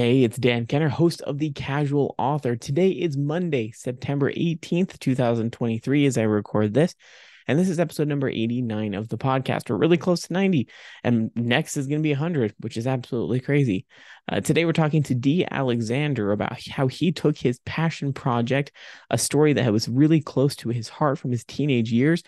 Hey, it's Dan Kenner, host of The Casual Author. Today is Monday, September 18th, 2023, as I record this. And this is episode number 89 of the podcast. We're really close to 90. And next is going to be 100, which is absolutely crazy. Uh, today, we're talking to D. Alexander about how he took his passion project, a story that was really close to his heart from his teenage years,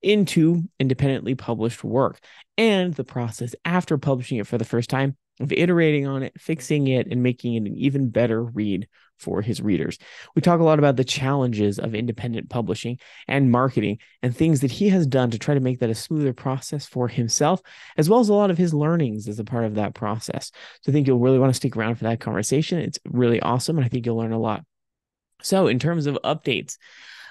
into independently published work and the process after publishing it for the first time of iterating on it, fixing it, and making it an even better read for his readers. We talk a lot about the challenges of independent publishing and marketing and things that he has done to try to make that a smoother process for himself, as well as a lot of his learnings as a part of that process. So I think you'll really want to stick around for that conversation. It's really awesome, and I think you'll learn a lot. So, in terms of updates,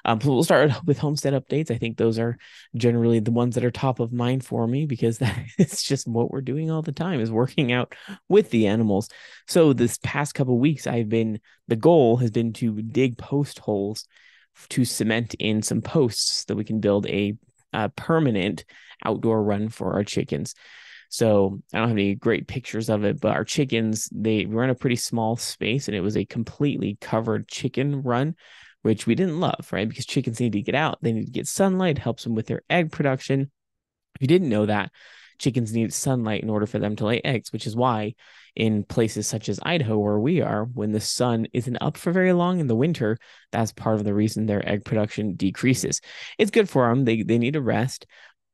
um, so we'll start with homestead updates. I think those are generally the ones that are top of mind for me because that is just what we're doing all the time is working out with the animals. So this past couple weeks, I've been the goal has been to dig post holes to cement in some posts that we can build a, a permanent outdoor run for our chickens. So I don't have any great pictures of it, but our chickens, they were in a pretty small space and it was a completely covered chicken run which we didn't love, right? Because chickens need to get out, they need to get sunlight, helps them with their egg production. If you didn't know that, chickens need sunlight in order for them to lay eggs, which is why in places such as Idaho, where we are, when the sun isn't up for very long in the winter, that's part of the reason their egg production decreases. It's good for them, they, they need a rest.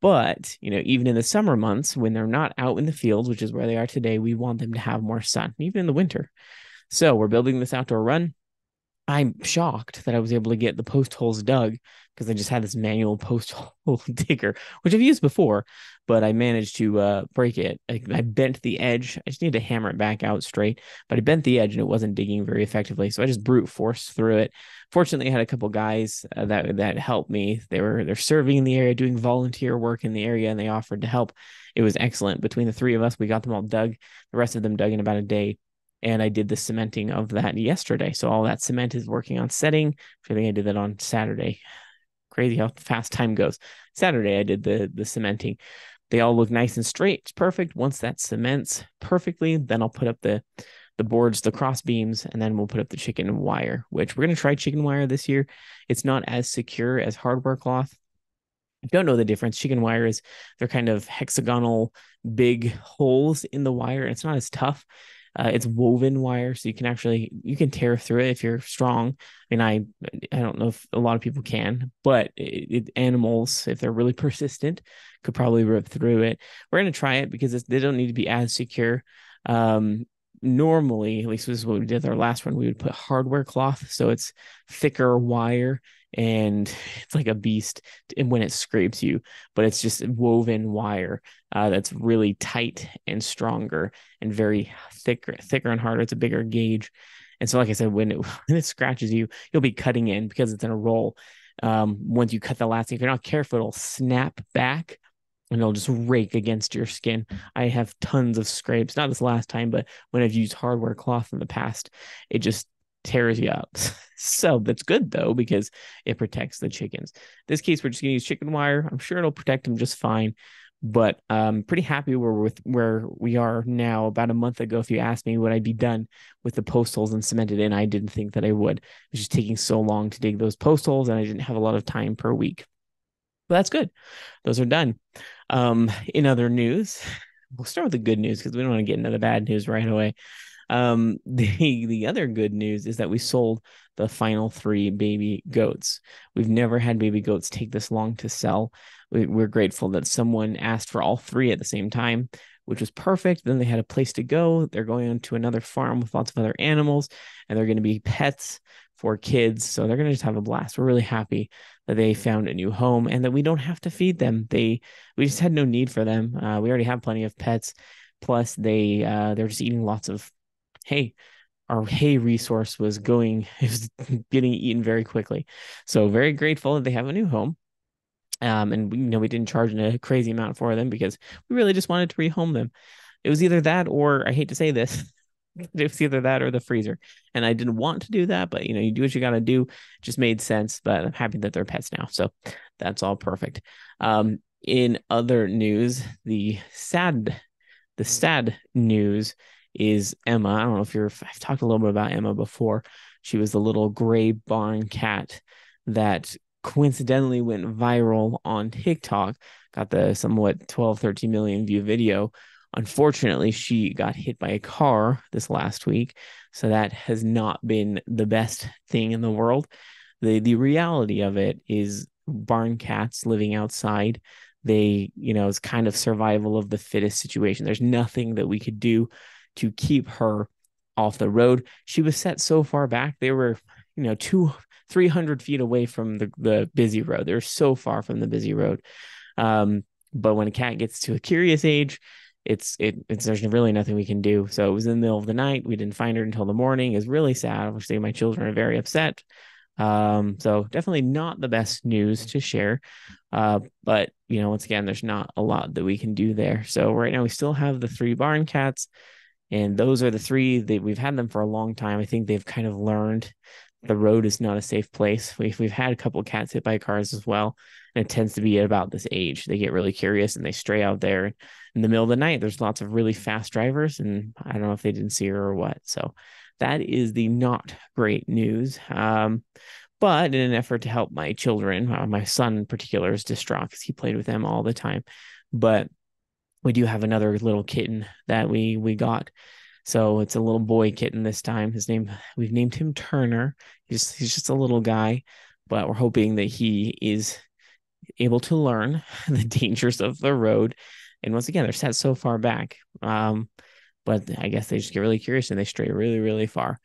But, you know, even in the summer months when they're not out in the fields, which is where they are today, we want them to have more sun, even in the winter. So we're building this outdoor run. I'm shocked that I was able to get the post holes dug because I just had this manual post hole digger, which I've used before, but I managed to uh, break it. I, I, bent the edge. I just need to hammer it back out straight, but I bent the edge and it wasn't digging very effectively. So I just brute forced through it. Fortunately, I had a couple guys uh, that that helped me. They were they're serving in the area, doing volunteer work in the area, and they offered to help. It was excellent. Between the three of us, we got them all dug. The rest of them dug in about a day and I did the cementing of that yesterday. So all that cement is working on setting. I think I did that on Saturday. Crazy how fast time goes. Saturday I did the the cementing. They all look nice and straight. It's perfect. Once that cements perfectly, then I'll put up the the boards, the cross beams, and then we'll put up the chicken wire, which we're gonna try chicken wire this year. It's not as secure as hardware cloth. I don't know the difference. Chicken wire is they're kind of hexagonal big holes in the wire. It's not as tough uh, it's woven wire, so you can actually you can tear through it if you're strong. I mean, I I don't know if a lot of people can, but it, it, animals, if they're really persistent, could probably rip through it. We're gonna try it because they don't need to be as secure. Um, normally, at least this is what we did our last one, we would put hardware cloth, so it's thicker wire and it's like a beast and when it scrapes you but it's just woven wire uh, that's really tight and stronger and very thicker thicker and harder. It's a bigger gauge. And so like i said when it when it scratches you you'll be cutting in because it's in a roll. Um, once you cut the last thing if you're not careful it'll snap back and it'll just rake against your skin. I have tons of scrapes, not this last time, but when I've used hardware cloth in the past, it just tears you up. so that's good though because it protects the chickens. this case, we're just gonna use chicken wire. I'm sure it'll protect them just fine. But I'm pretty happy where with where we are now. About a month ago, if you asked me would I be done with the post holes and cemented in, I didn't think that I would. It was just taking so long to dig those post holes, and I didn't have a lot of time per week. But that's good. Those are done. Um, in other news, we'll start with the good news because we don't want to get into the bad news right away. Um, the the other good news is that we sold the final three baby goats. We've never had baby goats take this long to sell. We, we're grateful that someone asked for all three at the same time, which was perfect. Then they had a place to go. They're going on to another farm with lots of other animals, and they're going to be pets for kids. So they're going to just have a blast. We're really happy that they found a new home and that we don't have to feed them. They we just had no need for them. Uh, we already have plenty of pets. Plus, they uh, they're just eating lots of hey, our hay resource was going, it was getting eaten very quickly. So very grateful that they have a new home. Um, and we you know we didn't charge a crazy amount for them because we really just wanted to rehome them. It was either that or I hate to say this, it was either that or the freezer. And I didn't want to do that, but you know, you do what you gotta do. It just made sense. But I'm happy that they're pets now. So that's all perfect. Um, in other news, the sad the sad news is Emma. I don't know if you're, I've talked a little bit about Emma before. She was the little gray barn cat that coincidentally went viral on TikTok, got the somewhat 12, 13 million view video. Unfortunately, she got hit by a car this last week. So that has not been the best thing in the world. The the reality of it is barn cats living outside. They, you know, it's kind of survival of the fittest situation. There's nothing that we could do to keep her off the road. She was set so far back. They were, you know, two, 300 feet away from the, the busy road. They're so far from the busy road. Um, but when a cat gets to a curious age, it's it it's there's really nothing we can do. So it was in the middle of the night. We didn't find her until the morning. It's really sad. Obviously, my children are very upset. Um, so definitely not the best news to share. Uh, but you know, once again, there's not a lot that we can do there. So right now we still have the three barn cats, and those are the three that we've had them for a long time. I think they've kind of learned the road is not a safe place. We've we've had a couple cats hit by cars as well, and it tends to be at about this age. They get really curious and they stray out there in the middle of the night. There's lots of really fast drivers, and I don't know if they didn't see her or what. So that is the not great news. Um, but in an effort to help my children, uh, my son in particular is distraught because he played with them all the time. But we do have another little kitten that we we got so it's a little boy kitten this time. His name we've named him Turner. He's he's just a little guy, but we're hoping that he is able to learn the dangers of the road. And once again, they're set so far back. Um, but I guess they just get really curious and they stray really, really far.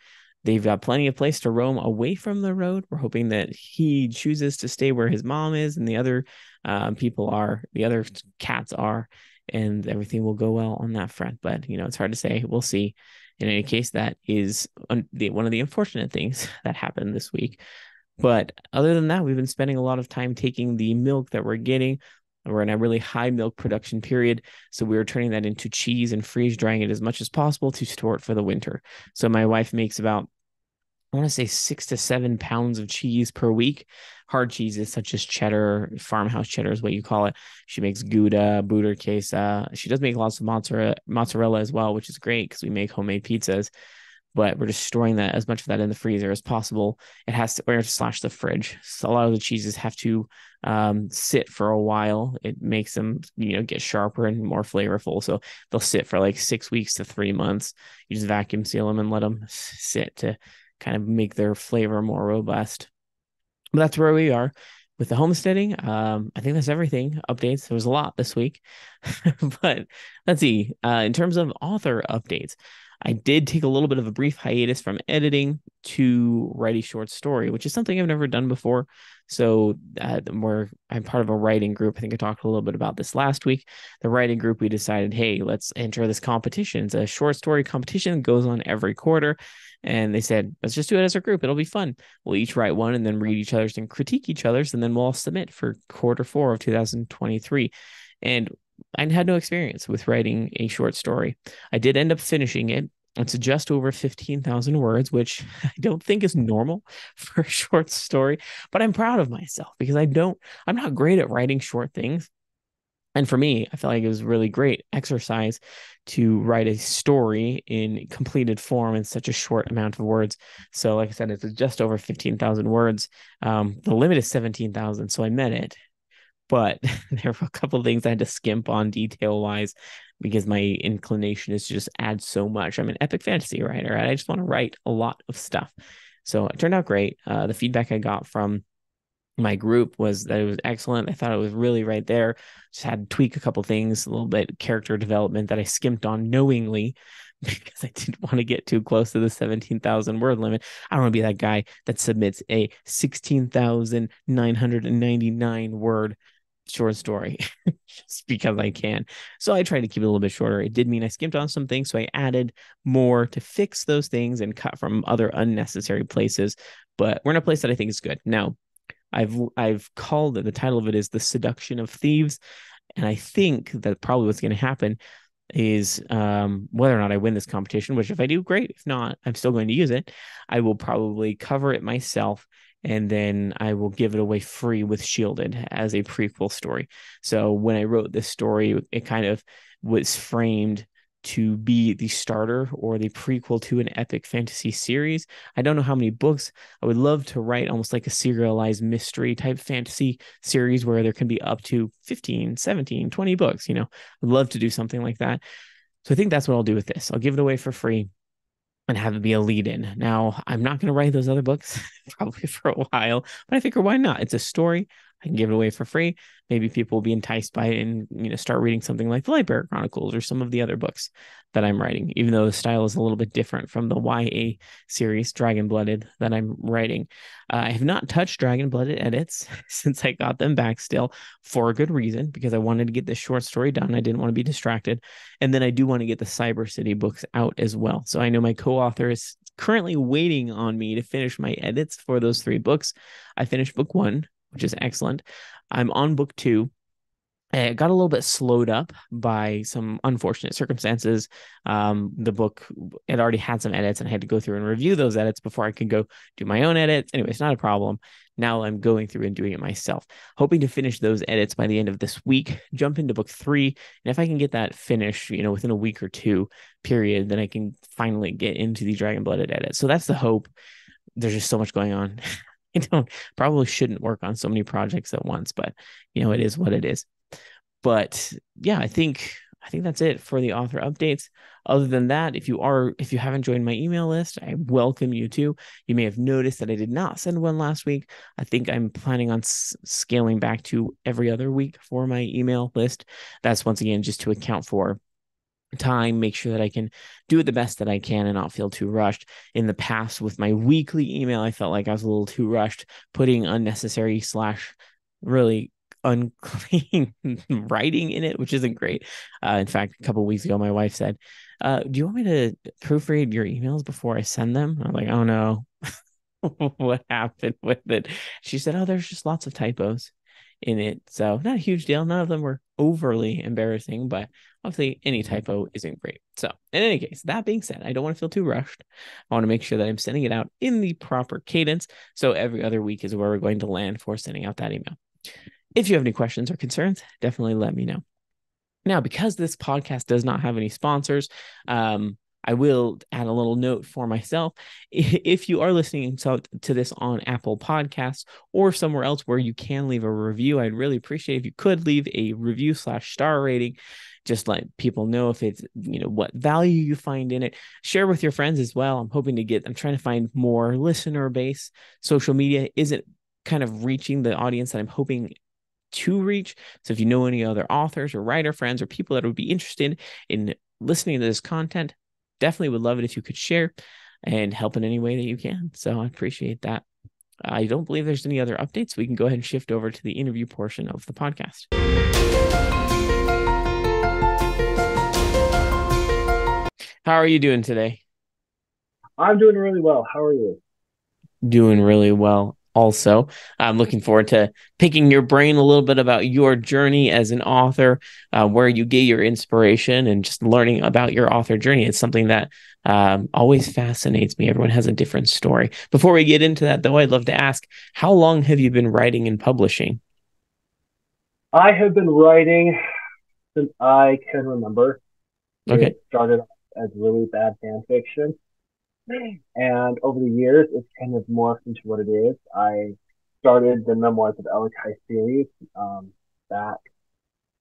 They've got plenty of place to roam away from the road. We're hoping that he chooses to stay where his mom is and the other uh, people are, the other cats are, and everything will go well on that front. But you know, it's hard to say. We'll see. In any case, that is one of the unfortunate things that happened this week. But other than that, we've been spending a lot of time taking the milk that we're getting. We're in a really high milk production period. So we are turning that into cheese and freeze drying it as much as possible to store it for the winter. So my wife makes about I want to say six to seven pounds of cheese per week. Hard cheeses such as cheddar, farmhouse cheddar is what you call it. She makes Gouda, Butterkäse. She does make lots of mozzarella, mozzarella as well, which is great because we make homemade pizzas. But we're just storing that as much of that in the freezer as possible. It has to or slash the fridge. So a lot of the cheeses have to um, sit for a while. It makes them, you know, get sharper and more flavorful. So they'll sit for like six weeks to three months. You just vacuum seal them and let them sit to kind of make their flavor more robust. But that's where we are with the homesteading. Um, I think that's everything. Updates. There was a lot this week, but let's see. Uh, in terms of author updates, I did take a little bit of a brief hiatus from editing to write a short story, which is something I've never done before. So uh, we're I'm part of a writing group. I think I talked a little bit about this last week. The writing group we decided, hey, let's enter this competition. It's a short story competition that goes on every quarter, and they said, let's just do it as a group. It'll be fun. We'll each write one and then read each other's and critique each other's, and then we'll all submit for quarter four of 2023. And I had no experience with writing a short story. I did end up finishing it. It's just over 15,000 words, which I don't think is normal for a short story, but I'm proud of myself because I don't, I'm not great at writing short things. And for me, I felt like it was really great exercise to write a story in completed form in such a short amount of words. So, like I said, it's just over 15,000 words. Um, the limit is 17,000. So I met it. But there were a couple things I had to skimp on detail wise because my inclination is to just add so much. I'm an epic fantasy writer. and I just want to write a lot of stuff. So it turned out great. Uh, the feedback I got from my group was that it was excellent. I thought it was really right there. Just had to tweak a couple things, a little bit character development that I skimped on knowingly because I didn't want to get too close to the 17,000 word limit. I don't want to be that guy that submits a 16,999 word short story just because I can. So I tried to keep it a little bit shorter. It did mean I skimped on some things. So I added more to fix those things and cut from other unnecessary places. But we're in a place that I think is good. Now, I've I've called it the title of it is the seduction of thieves, and I think that probably what's going to happen is um, whether or not I win this competition. Which if I do, great. If not, I'm still going to use it. I will probably cover it myself, and then I will give it away free with Shielded as a prequel story. So when I wrote this story, it kind of was framed to be the starter or the prequel to an epic fantasy series. I don't know how many books. I would love to write almost like a serialized mystery type fantasy series where there can be up to 15, 17, 20 books. You know, I'd love to do something like that. So I think that's what I'll do with this. I'll give it away for free and have it be a lead in. Now, I'm not going to write those other books probably for a while, but I figure why not? It's a story. I can give it away for free. Maybe people will be enticed by it and you know start reading something like the Lightbearer Chronicles or some of the other books that I'm writing, even though the style is a little bit different from the YA series Dragon Blooded that I'm writing. Uh, I have not touched Dragon Blooded edits since I got them back still for a good reason because I wanted to get this short story done. I didn't want to be distracted. And then I do want to get the Cyber City books out as well. So I know my co-author is currently waiting on me to finish my edits for those three books. I finished book one, which is excellent. I'm on book two. It got a little bit slowed up by some unfortunate circumstances. Um, the book it already had some edits, and I had to go through and review those edits before I could go do my own edits. Anyway, it's not a problem. Now I'm going through and doing it myself, hoping to finish those edits by the end of this week. Jump into book three, and if I can get that finished, you know, within a week or two period, then I can finally get into the Dragon Blooded edit. So that's the hope. There's just so much going on. I don't probably shouldn't work on so many projects at once, but you know, it is what it is. But yeah, I think I think that's it for the author updates. Other than that, if you are if you haven't joined my email list, I welcome you to. You may have noticed that I did not send one last week. I think I'm planning on s- scaling back to every other week for my email list. That's once again just to account for time, make sure that I can do it the best that I can and not feel too rushed. In the past, with my weekly email, I felt like I was a little too rushed, putting unnecessary slash really unclean writing in it, which isn't great. Uh, in fact, a couple weeks ago, my wife said, uh, "Do you want me to proofread your emails before I send them?" I'm like, "Oh no." what happened with it? She said, "Oh, there's just lots of typos in it. So not a huge deal. None of them were overly embarrassing, but obviously any typo isn't great. So in any case, that being said, I don't want to feel too rushed. I want to make sure that I'm sending it out in the proper cadence. So every other week is where we're going to land for sending out that email. If you have any questions or concerns, definitely let me know. Now, because this podcast does not have any sponsors, um, I will add a little note for myself. If you are listening to, to this on Apple Podcasts or somewhere else where you can leave a review, I'd really appreciate if you could leave a review slash star rating. Just let people know if it's, you know, what value you find in it. Share with your friends as well. I'm hoping to get, I'm trying to find more listener base. Social media isn't kind of reaching the audience that I'm hoping to reach. So if you know any other authors or writer friends or people that would be interested in listening to this content, definitely would love it if you could share and help in any way that you can. So I appreciate that. I don't believe there's any other updates. We can go ahead and shift over to the interview portion of the podcast. How are you doing today? I'm doing really well. How are you? Doing really well also. I'm looking forward to picking your brain a little bit about your journey as an author, uh, where you get your inspiration, and just learning about your author journey. It's something that um, always fascinates me. Everyone has a different story. Before we get into that, though, I'd love to ask how long have you been writing and publishing? I have been writing since I can remember. Okay. It started as really bad fan fiction and over the years, it's kind of morphed into what it is. I started the Memoirs of Elakai series um, back,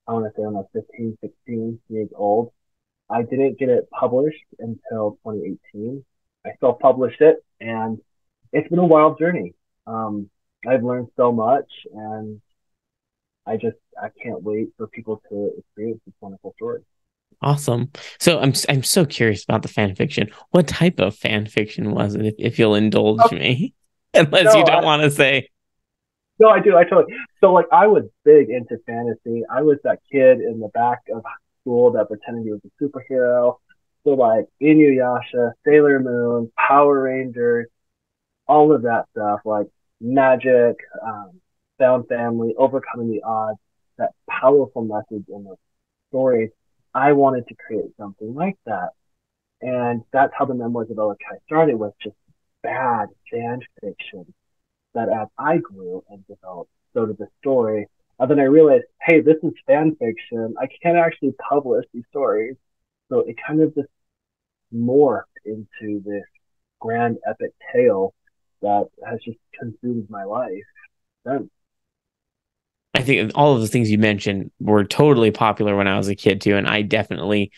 I want to say, almost 15, 16 years old. I didn't get it published until 2018. I self published it, and it's been a wild journey. Um, I've learned so much, and I just I can't wait for people to experience this wonderful story. Awesome. So I'm I'm so curious about the fan fiction. What type of fan fiction was it? If, if you'll indulge okay. me, unless no, you don't want to say. No, I do. I totally. So like, I was big into fantasy. I was that kid in the back of school that pretended he was a superhero. So like Inuyasha, Sailor Moon, Power Rangers, all of that stuff, like magic, um, found family, overcoming the odds, that powerful message in the story I wanted to create something like that. And that's how the Memoirs of Elakai started with just bad fan fiction that as I grew and developed, so did the story. And then I realized, hey, this is fan fiction. I can't actually publish these stories. So it kind of just morphed into this grand epic tale that has just consumed my life since. I think all of the things you mentioned were totally popular when I was a kid too, and I definitely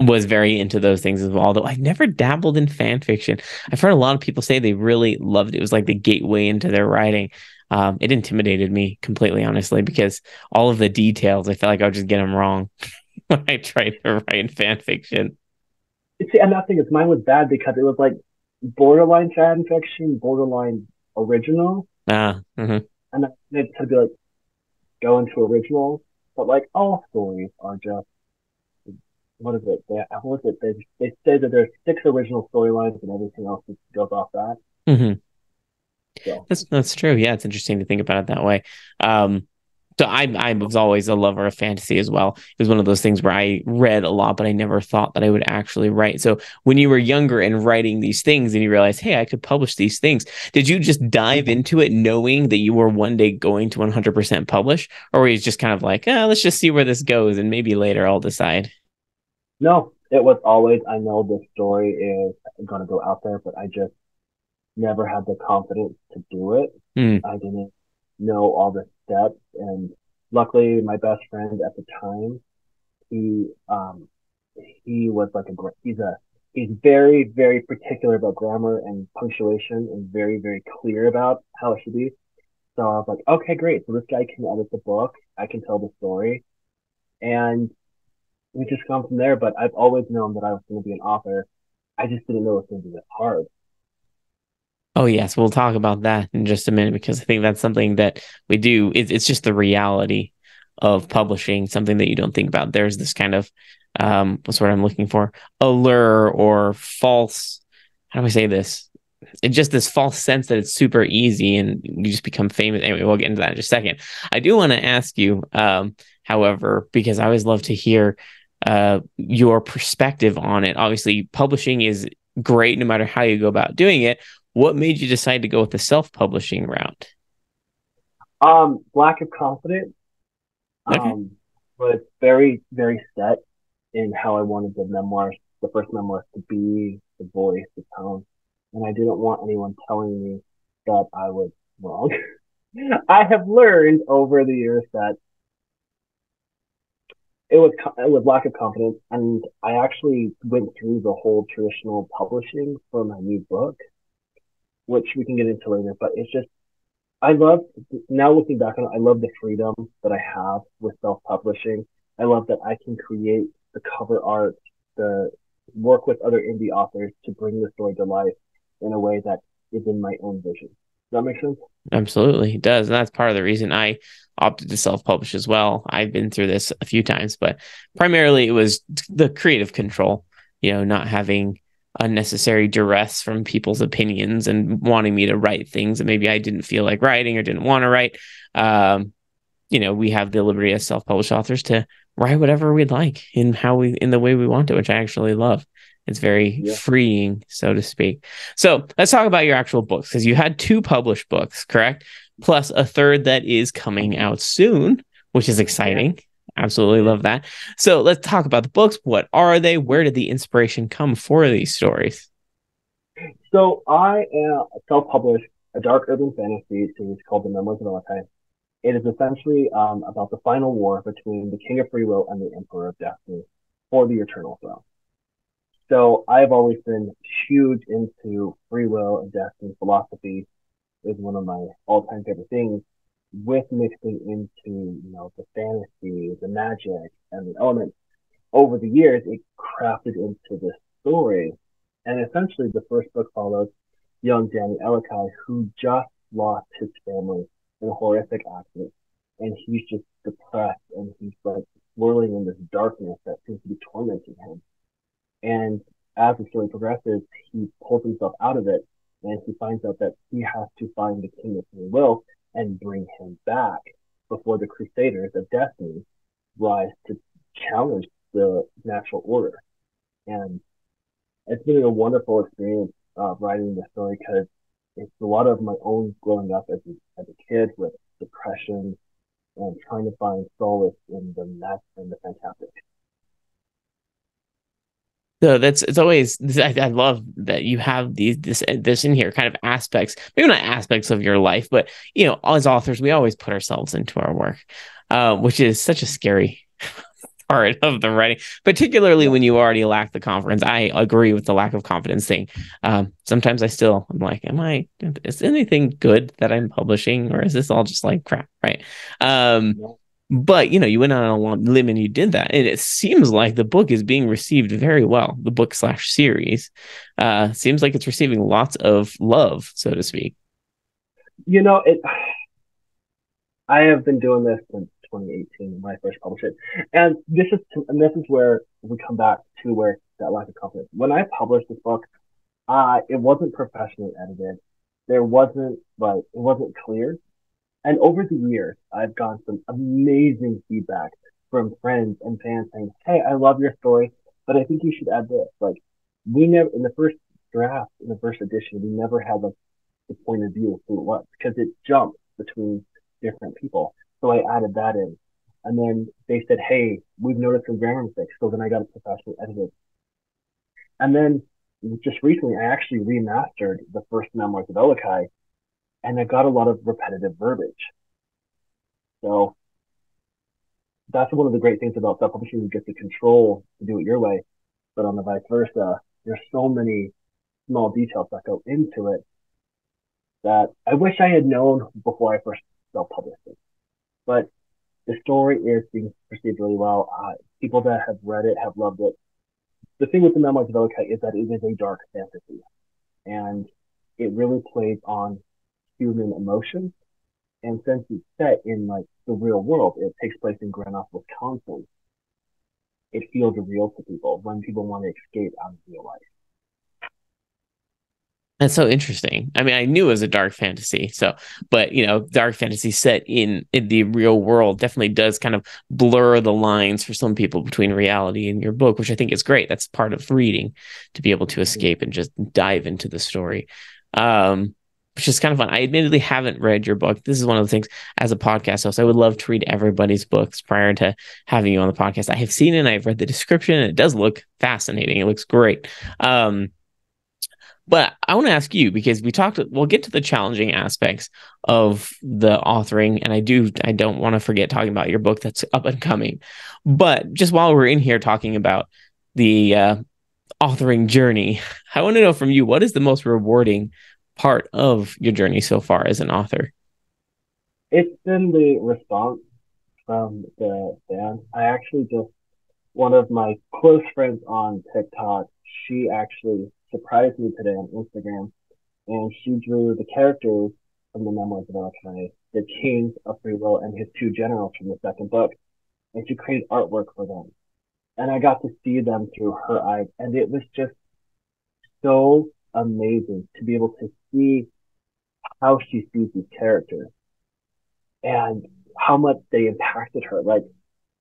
was very into those things as well. Although I never dabbled in fan fiction. I've heard a lot of people say they really loved it. It was like the gateway into their writing. Um, it intimidated me completely, honestly, because all of the details, I felt like I would just get them wrong when I tried to write fan fiction. See, and that thing is, mine was bad because it was like borderline fan fiction, borderline original. Ah, mm-hmm. and it to be like go into original, but like all stories are just what is it? They, what is it? They they say that there's six original storylines and everything else just goes off that. Mm-hmm. So. That's that's true. Yeah, it's interesting to think about it that way. Um, so I I was always a lover of fantasy as well. It was one of those things where I read a lot, but I never thought that I would actually write. So when you were younger and writing these things, and you realized, hey, I could publish these things, did you just dive into it knowing that you were one day going to 100% publish, or were you just kind of like, oh, let's just see where this goes, and maybe later I'll decide? No, it was always I know this story is going to go out there, but I just never had the confidence to do it. Mm. I didn't know all the steps. And luckily, my best friend at the time, he um, he was like a he's a he's very very particular about grammar and punctuation and very very clear about how it should be. So I was like, okay, great. So this guy can edit the book. I can tell the story, and we just come from there. But I've always known that I was going to be an author. I just didn't know it was going to be this hard. Oh yes, we'll talk about that in just a minute because I think that's something that we do. It, it's just the reality of publishing something that you don't think about. There's this kind of um, what's what I'm looking for allure or false. How do I say this? It's just this false sense that it's super easy and you just become famous. Anyway, we'll get into that in just a second. I do want to ask you, um, however, because I always love to hear uh, your perspective on it. Obviously, publishing is great no matter how you go about doing it. What made you decide to go with the self-publishing route? Um, lack of confidence. Okay. Um, but very, very set in how I wanted the memoirs, the first memoirs to be, the voice, the tone. And I didn't want anyone telling me that I was wrong. I have learned over the years that it was it was lack of confidence, and I actually went through the whole traditional publishing for my new book, which we can get into later. But it's just, I love, now looking back on it, I love the freedom that I have with self publishing. I love that I can create the cover art, the work with other indie authors to bring the story to life in a way that is in my own vision. Does that make sense? Absolutely, it does. And that's part of the reason I opted to self publish as well. I've been through this a few times, but primarily it was the creative control, you know, not having unnecessary duress from people's opinions and wanting me to write things that maybe I didn't feel like writing or didn't want to write. Um, you know, we have the liberty as self-published authors to write whatever we'd like in how we in the way we want to, which I actually love. It's very yeah. freeing, so to speak. So let's talk about your actual books because you had two published books, correct? Plus a third that is coming out soon, which is exciting. Absolutely love that. So let's talk about the books. What are they? Where did the inspiration come for these stories? So I uh, self-published a dark urban fantasy series called The Memoirs of Valentine. It is essentially um, about the final war between the King of Free Will and the Emperor of Destiny for the Eternal Throne. So I've always been huge into free will and destiny philosophy is one of my all-time favorite things with mixing into, you know, the fantasy, the magic, and the elements, over the years, it crafted into this story. And essentially, the first book follows young Danny Elakai, who just lost his family in a horrific accident. And he's just depressed and he's like swirling in this darkness that seems to be tormenting him. And as the story progresses, he pulls himself out of it and he finds out that he has to find the king of free will and bring him back before the Crusaders of Destiny rise to challenge the natural order. And it's been a wonderful experience uh, writing the story because it's a lot of my own growing up as a, as a kid with depression and trying to find solace in the magic and the fantastic. So that's it's always I, I, love that you have these this this in here kind of aspects maybe not aspects of your life but you know as authors we always put ourselves into our work uh, which is such a scary part of the writing particularly when you already lack the confidence. I agree with the lack of confidence thing. Um, sometimes I still I'm like am I is anything good that I'm publishing or is this all just like crap? Right? Um, but you know, you went on a long limb and you did that, and it seems like the book is being received very well. The book slash series uh, seems like it's receiving lots of love, so to speak. You know, it. I have been doing this since 2018 when I first published it, and this is and this is where we come back to where that lack of confidence. When I published this book, uh, it wasn't professionally edited. There wasn't like it wasn't clear and over the years, I've gotten some amazing feedback from friends and fans saying, Hey, I love your story, but I think you should add this. Like, we never, in the first draft, in the first edition, we never had like the point of view of who it was because it jumped between different people. So I added that in. And then they said, Hey, we've noticed some grammar mistakes. So then I got it professionally edited. And then just recently, I actually remastered the first memoirs of Elokai and I got a lot of repetitive verbiage. So that's one of the great things about self-publishing. You get the control to do it your way, but on the vice versa, there's so many small details that go into it that I wish I had known before I first self-published it. But the story is being perceived really well. Uh, people that have read it have loved it. The thing with the Memoirs of Elokai is that it is a dark fantasy, and it really plays on human emotions. And since it's set in like the real world, it takes place in Grand Off, Wisconsin. It feels real to people when people want to escape out of real life. That's so interesting. I mean, I knew it was a dark fantasy. So, but you know, dark fantasy set in in the real world definitely does kind of blur the lines for some people between reality and your book, which I think is great. That's part of reading to be able to escape and just dive into the story. Um, which is kind of fun. I admittedly haven't read your book. This is one of the things as a podcast host, I would love to read everybody's books prior to having you on the podcast. I have seen it, and I've read the description, and it does look fascinating. It looks great. Um, but I want to ask you because we talked, we'll get to the challenging aspects of the authoring. And I do, I don't want to forget talking about your book that's up and coming. But just while we're in here talking about the uh, authoring journey, I want to know from you what is the most rewarding part of your journey so far as an author? It's been the response from the fans. I actually just one of my close friends on TikTok, she actually surprised me today on Instagram and she drew the characters from the memoirs of Elokai, the kings of free will and his two generals from the second book. And she created artwork for them. And I got to see them through her eyes. And it was just so amazing to be able to see how she sees these characters and how much they impacted her. Like,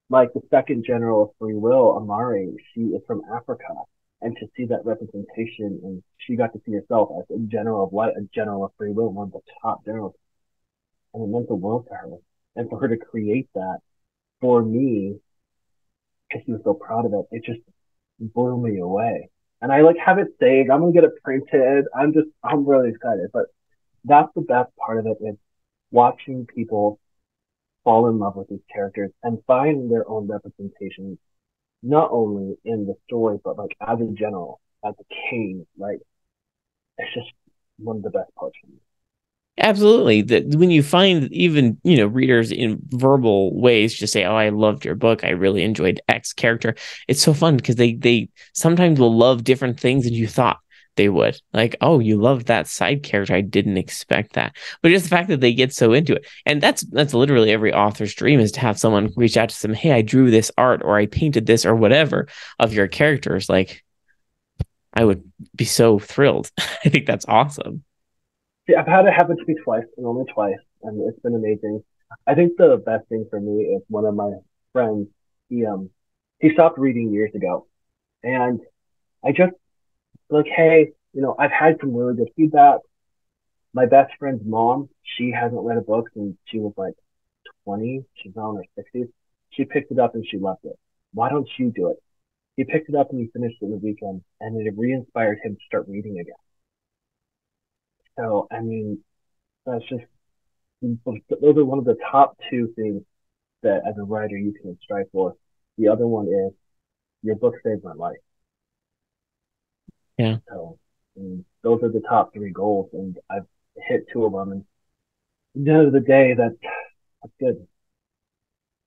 like the second general of free will, Amari, she is from Africa. And to see that representation and she got to see herself as a general of light, a general of free will, one of the top generals. And it meant the world to her. And for her to create that for me, because she was so proud of it, it just blew me away and I like have it saved. I'm gonna get it printed. I'm just I'm really excited. But that's the best part of it is watching people fall in love with these characters and find their own representation, not only in the story, but like as a general, as a king. Like it's just one of the best parts for me. Absolutely. That when you find even, you know, readers in verbal ways just say, Oh, I loved your book. I really enjoyed X character. It's so fun because they they sometimes will love different things than you thought they would. Like, oh, you love that side character. I didn't expect that. But just the fact that they get so into it. And that's that's literally every author's dream is to have someone reach out to them, hey, I drew this art or I painted this or whatever of your characters. Like I would be so thrilled. I think that's awesome. See, I've had it happen to me twice, and only twice, and it's been amazing. I think the best thing for me is one of my friends. He um he stopped reading years ago, and I just like, hey, you know, I've had some really good feedback. My best friend's mom, she hasn't read a book since she was like 20. She's now in her 60s. She picked it up and she loved it. Why don't you do it? he picked it up and he finished it in the weekend, and it re-inspired him to start reading again. So, I mean, that's just those are one of the top two things that as a writer you can strive for. The other one is your book saved my life. Yeah. So those are the top three goals, and I've hit two of them. And at the end of the day, that that's good.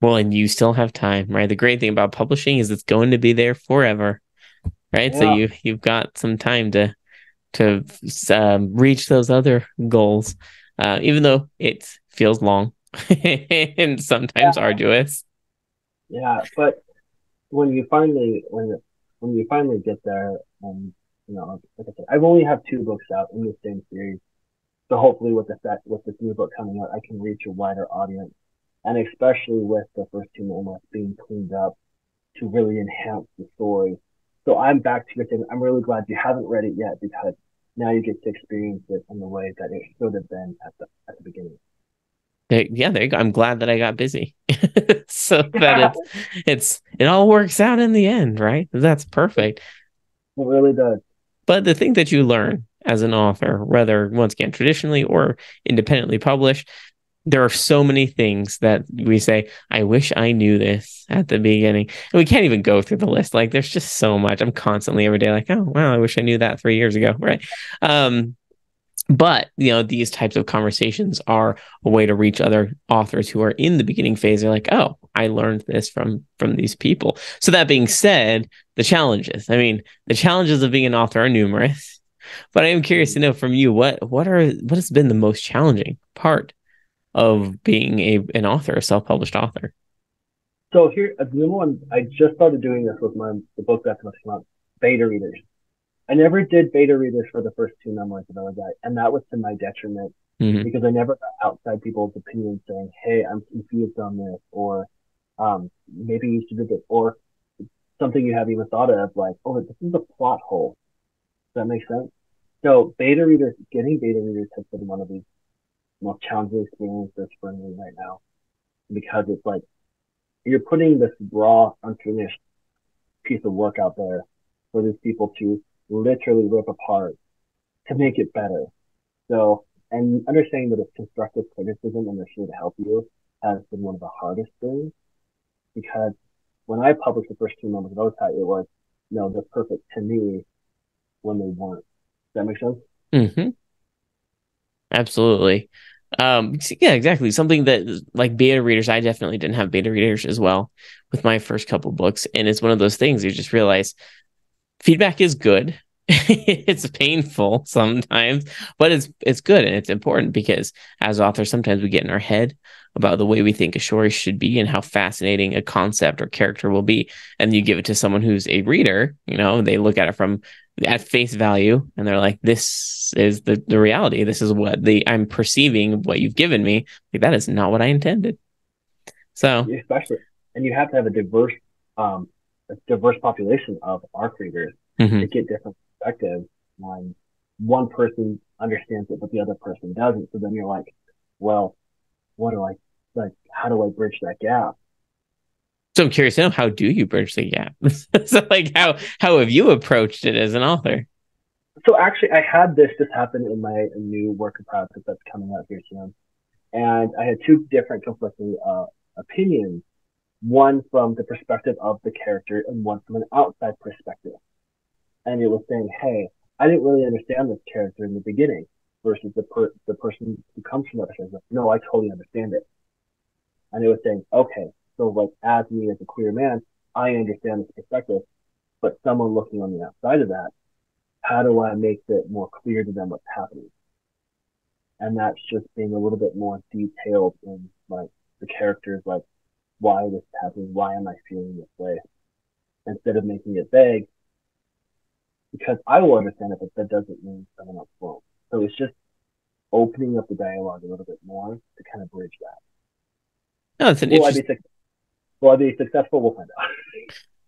Well, and you still have time, right? The great thing about publishing is it's going to be there forever, right? Yeah. So you you've got some time to to um, reach those other goals, uh, even though it feels long and sometimes yeah. arduous. Yeah, but when you finally when when you finally get there, and you know, like I said, I've only have two books out in the same series, so hopefully with the set with this new book coming out, I can reach a wider audience, and especially with the first two memoirs being cleaned up to really enhance the story. So I'm back to your thing. I'm really glad you haven't read it yet because now you get to experience it in the way that it should have been at the at the beginning. yeah, there you go. I'm glad that I got busy, so that it's it's it all works out in the end, right? That's perfect. It really does. But the thing that you learn as an author, whether once again traditionally or independently published, there are so many things that we say, I wish I knew this at the beginning. And we can't even go through the list. Like there's just so much. I'm constantly every day like, oh wow, I wish I knew that three years ago. Right. Um, but you know, these types of conversations are a way to reach other authors who are in the beginning phase. They're like, oh, I learned this from from these people. So that being said, the challenges. I mean, the challenges of being an author are numerous. But I am curious to know from you what what are what has been the most challenging part of being a an author, a self-published author? So here, the number one, I just started doing this with my the book that's going to come out, beta readers. I never did beta readers for the first two memoirs that I got, and that was to my detriment mm-hmm. because I never got outside people's opinions saying, "Hey, I'm confused on this," or um, "Maybe you should do this," or something you haven't even thought of, like, "Oh, this is a plot hole." Does that make sense? So beta readers, getting beta readers has been one of these most challenging experiences for me right now because it's like you're putting this raw, unfinished piece of work out there for these people to literally rip apart to make it better. So, and understanding that it's constructive criticism and they're here to help you has been one of the hardest things because when I published the first two numbers of OTI, it was, you know, they're perfect to me when they weren't. Does that make sense? Mm-hmm. Absolutely. Um, yeah, exactly. Something that like beta readers, I definitely didn't have beta readers as well with my first couple books. And it's one of those things you just realize feedback is good. it's painful sometimes, but it's it's good and it's important because as authors, sometimes we get in our head about the way we think a story should be and how fascinating a concept or character will be. And you give it to someone who's a reader, you know, they look at it from at face value and they're like this is the, the reality. This is what the i'm perceiving what you've given me. Like that is not what i intended. So especially and you have to have a diverse um a diverse population of ARC readers mm-hmm. to get different perspectives on one person understands it but the other person doesn't. So then you're like well what do i like how do i bridge that gap so I'm curious how do you bridge the gap? so like how how have you approached it as an author? So actually, I had this just happen in my new work of progress that's coming out here soon, and I had two different conflicting uh, opinions. One from the perspective of the character, and one from an outside perspective. And it was saying, "Hey, I didn't really understand this character in the beginning," versus the per- the person who comes from that perspective. No, I totally understand it. And it was saying, "Okay, so like as me as a queer man, I understand this perspective, but someone looking on the outside of that, how do I make it more clear to them what's happening? And that's just being a little bit more detailed in like the characters, like why this is happening, why am I feeling this way, instead of making it vague. Because I will understand it, but that doesn't mean someone else won't. So it's just opening up the dialogue a little bit more to kind of bridge that. No, it's an interesting. Will I be successful? We'll find out.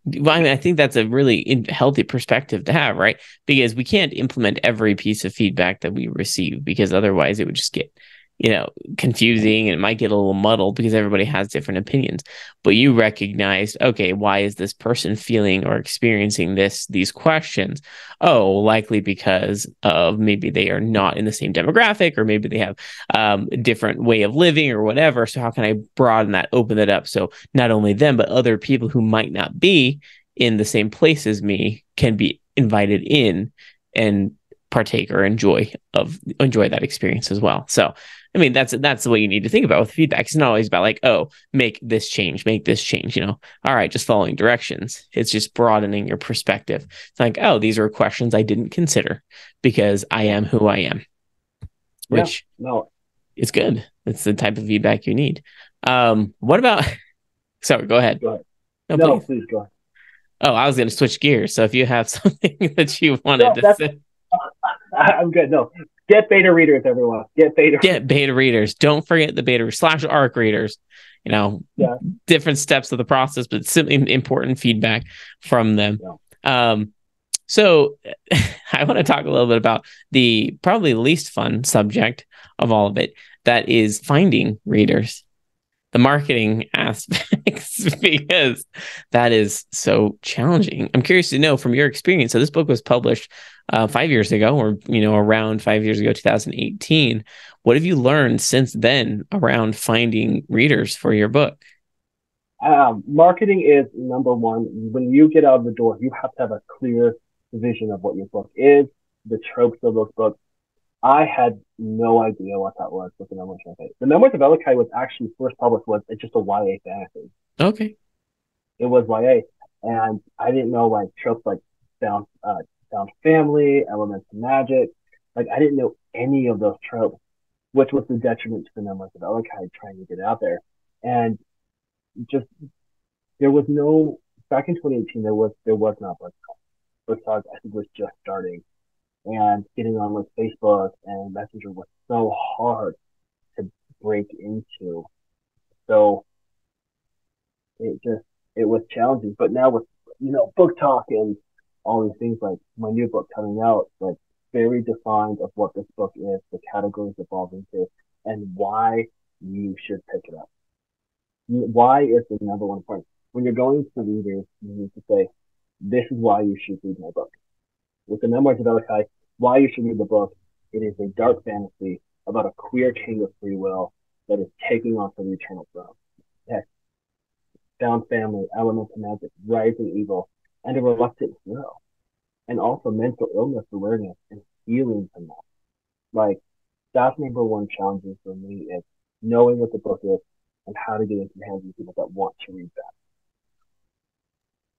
Well, I mean, I think that's a really healthy perspective to have, right? Because we can't implement every piece of feedback that we receive because otherwise it would just get you know, confusing and it might get a little muddled because everybody has different opinions. But you recognize, okay, why is this person feeling or experiencing this these questions? Oh, likely because of maybe they are not in the same demographic, or maybe they have um, a different way of living or whatever. So how can I broaden that, open it up so not only them but other people who might not be in the same place as me can be invited in and partake or enjoy of enjoy that experience as well. So I mean, that's that's the way you need to think about with feedback. It's not always about like, oh, make this change, make this change. You know, all right, just following directions. It's just broadening your perspective. It's like, oh, these are questions I didn't consider because I am who I am, which yeah, no, it's good. It's the type of feedback you need. Um, what about? Sorry, go ahead. Go ahead. No, no please. please. go ahead. Oh, I was going to switch gears. So if you have something that you wanted no, to say, I'm good. No, Get beta readers, everyone. Get beta. Get beta readers. Don't forget the beta slash arc readers. You know, yeah. different steps of the process, but simply important feedback from them. Yeah. Um, so I want to talk a little bit about the probably least fun subject of all of it. That is finding readers the marketing aspects because that is so challenging. I'm curious to know from your experience. So this book was published uh, five years ago, or you know, around five years ago, 2018. What have you learned since then around finding readers for your book? Um, marketing is number one. When you get out of the door, you have to have a clear vision of what your book is, the tropes of those books, I had no idea what that was with the Memoirs of Ellikai. The Memoirs of Ellikai was actually first published was it's just a YA fantasy. Okay. It was YA, and I didn't know like tropes like found uh, found family, elements of magic. Like I didn't know any of those tropes, which was the detriment to the Memoirs of Ellikai trying to get out there. And just there was no back in 2018 there was there was not BookTok. I think was just starting and getting on with Facebook and Messenger was so hard to break into. So it just it was challenging. But now with you know BookTok and all these things like my new book coming out, like very defined of what this book is, the categories it falls into, and why you should pick it up. Why is the number one point? When you're going to readers, you need to say, "This is why you should read my book." With the Memoirs of Ellikai, why you should read the book. It is a dark fantasy about a queer king of free will that is taking on the eternal throne. Yes. Found family, elemental magic, rising evil, and a reluctant hero. And also mental illness awareness and healing from that. Like, that's number one challenge for me is knowing what the book is and how to get into the hands of people that want to read that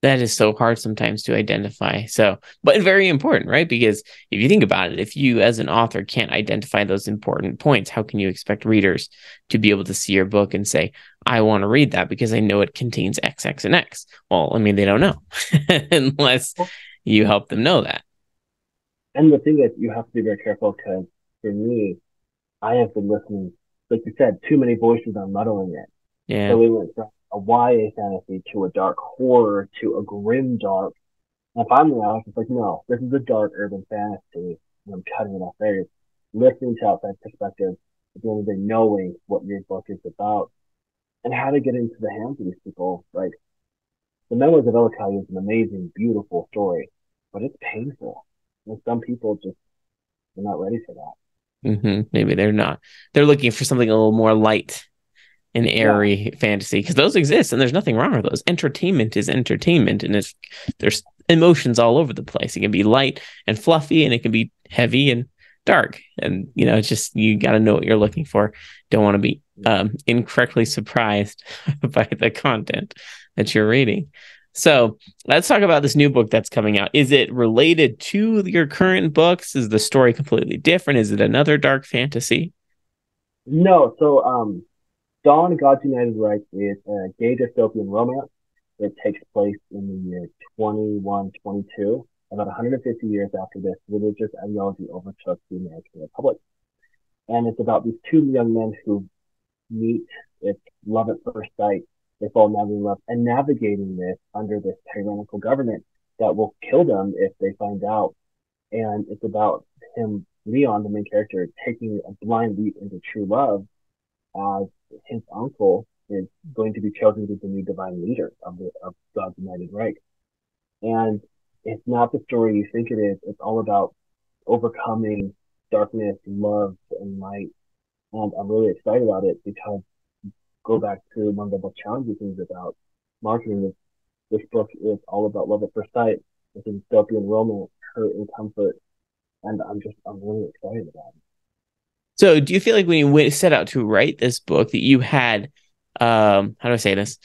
that is so hard sometimes to identify. So, but very important, right? Because if you think about it, if you as an author can't identify those important points, how can you expect readers to be able to see your book and say, I want to read that because I know it contains X, X, and X? Well, I mean, they don't know unless you help them know that. And the thing is, you have to be very careful because for me, I have been listening, like you said, too many voices are muddling it. Yeah. So we went from a YA fantasy to a dark horror to a grim dark. And I'm the author, it's like, no, this is a dark urban fantasy, and I'm cutting it off there. Listening to outside perspective, at the end of the day, knowing what your book is about, and how to get into the hands of these people. Like, the Memoirs of Ellikai is an amazing, beautiful story, but it's painful. And some people just, they're not ready for that. Mm-hmm. Maybe they're not. They're looking for something a little more light an airy yeah. fantasy because those exist and there's nothing wrong with those. Entertainment is entertainment and it's there's emotions all over the place. It can be light and fluffy and it can be heavy and dark. And you know, it's just you got to know what you're looking for. Don't want to be um, incorrectly surprised by the content that you're reading. So let's talk about this new book that's coming out. Is it related to your current books? Is the story completely different? Is it another dark fantasy? No. So um Dawn God's United Reich is a uh, gay dystopian romance. It takes place in the year 2122, about 150 years after this religious ideology overtook the American Republic. And it's about these two young men who meet, it's love at first sight. They fall madly in love and navigating this under this tyrannical government that will kill them if they find out. And it's about him Leon, the main character, taking a blind leap into true love as his uncle is going to be chosen as the new divine leader of the of God's United Reich. And it's not the story you think it is. It's all about overcoming darkness, love, and light. And I'm really excited about it because go back to one of the most challenging things about marketing is this book is all about love at first sight. It's a dystopian romance, hurt and comfort. And I'm just, I'm really excited about it. So do you feel like when you went, set out to write this book that you had, um, how do I say this?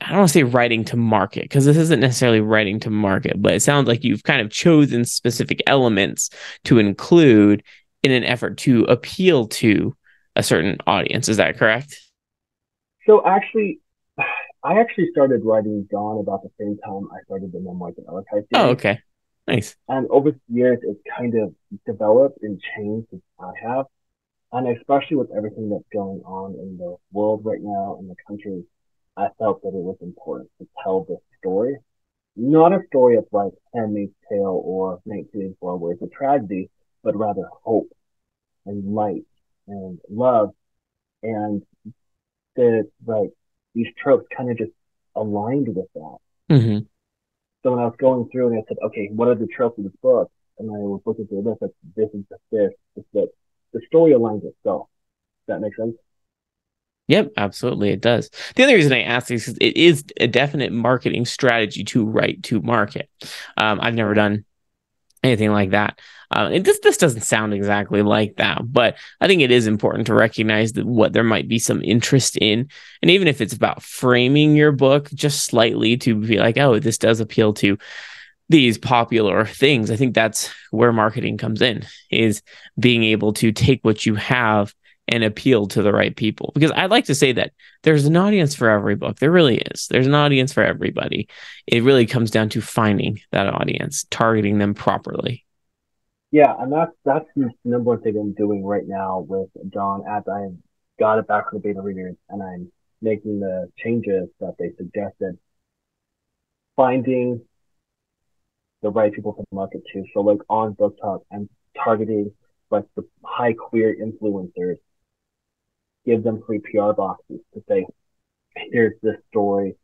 I don't want to say writing to market because this isn't necessarily writing to market, but it sounds like you've kind of chosen specific elements to include in an effort to appeal to a certain audience. Is that correct? So actually, I actually started writing Dawn about the same time I started the Memoirs of Ellerkai series. Oh, okay. Nice. And over the years, it's kind of developed and changed as I have. And especially with everything that's going on in the world right now, in the country, I felt that it was important to tell this story. Not a story of like Handmaid's Tale or 1984 where it's a tragedy, but rather hope and light and love. And the, like, these tropes kind of just aligned with that. Mm-hmm. So when I was going through and I said, okay, what are the tropes of this book? And I was looking through this, like, this is the this, this, this. The story aligns itself. Does that make sense? Yep, absolutely, it does. The other reason I ask is it is a definite marketing strategy to write to market. Um, I've never done anything like that. Uh, and this this doesn't sound exactly like that, but I think it is important to recognize that what there might be some interest in, and even if it's about framing your book just slightly to be like, oh, this does appeal to these popular things. I think that's where marketing comes in, is being able to take what you have and appeal to the right people. Because I like to say that there's an audience for every book. There really is. There's an audience for everybody. It really comes down to finding that audience, targeting them properly. Yeah, and that's that's the number one thing I'm doing right now with Dawn as I got it back from the beta readers and I'm making the changes that they suggested. Finding the right people to market to. So like on BookTok, I'm targeting like the high queer influencers give them free PR boxes to say, here's this story.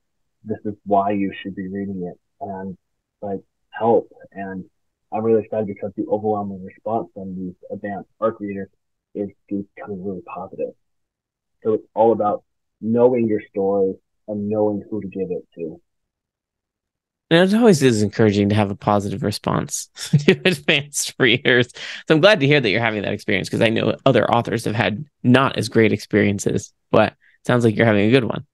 This is why you should be reading it and like help. And I'm really excited because the overwhelming response from these advanced ARC readers is becoming really positive. So it's all about knowing your story and knowing who to give it to. And it always is encouraging to have a positive response to advanced readers. So I'm glad to hear that you're having that experience because I know other authors have had not as great experiences, but sounds like you're having a good one.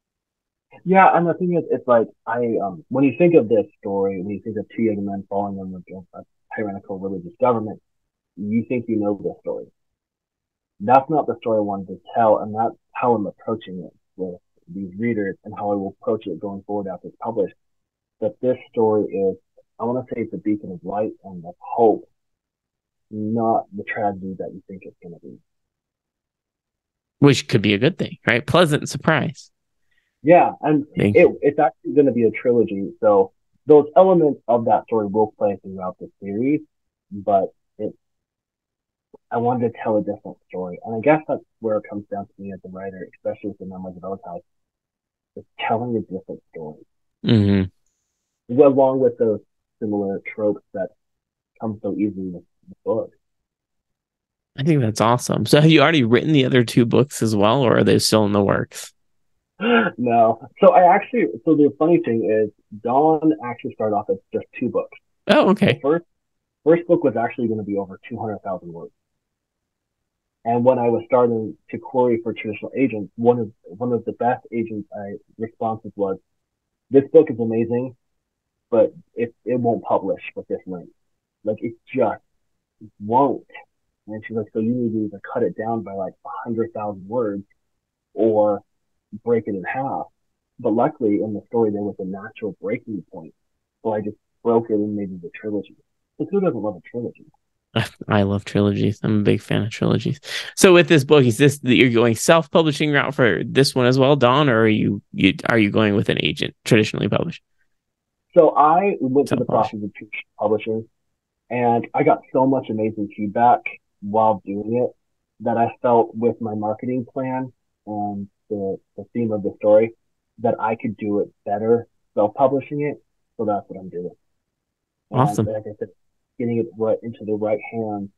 Yeah, and the thing is, it's like I um when you think of this story, when you think of two young men falling under a tyrannical religious government, you think you know the story. That's not the story I wanted to tell, and that's how I'm approaching it with these readers and how I will approach it going forward after it's published that this story is, I want to say it's a beacon of light and of hope, not the tragedy that you think it's going to be. Which could be a good thing, right? Pleasant surprise. Yeah, and it, it's actually going to be a trilogy. So those elements of that story will play throughout the series, but it, I wanted to tell a different story. And I guess that's where it comes down to me as a writer, especially with the Memoirs of Ellerkai, is telling a different story. Mm-hmm along with those similar tropes that come so easily with the book. I think that's awesome. So have you already written the other two books as well, or are they still in the works? no. So I actually so the funny thing is Dawn actually started off as just two books. Oh, okay. The first first book was actually going to be over two hundred thousand words. And when I was starting to query for traditional agents, one of one of the best agents I responses was, "This book is amazing but it, it won't publish with this length. Like it just won't. And she's like, so you need to either cut it down by like a hundred thousand words or break it in half. But luckily in the story there was a natural breaking point. So I just broke it and made it a trilogy. Because who doesn't love a trilogy? I love trilogies. I'm a big fan of trilogies. So with this book, is this that you're going self-publishing route for this one as well, Dawn, or are you, you are you going with an agent traditionally published? So I went through the process of publishing and I got so much amazing feedback while doing it that I felt with my marketing plan and the, the theme of the story that I could do it better self-publishing it. So that's what I'm doing. And awesome. Like I said, getting it right into the right hands,